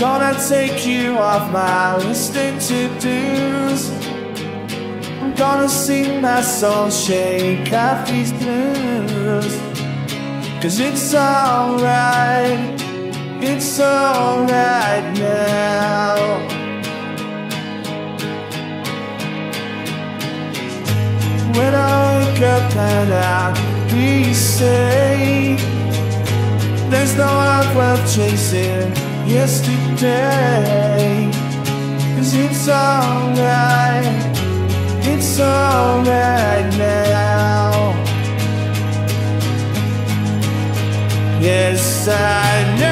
Gonna take you off my list of to-dos I'm gonna sing my song, shake off these blues. Cause it's alright, it's alright now. When I wake up and I hear you say There's no life worth chasing yesterday. Cause it's alright, it's alright now. Yes, I know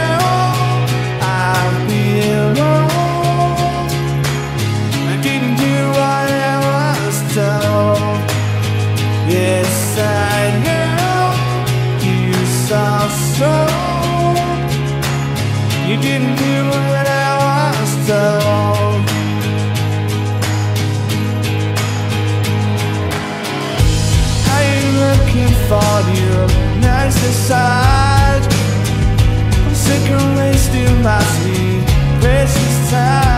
didn't do what I was told Are you looking for your nicer side? I'm sick of wasting my sleep, precious time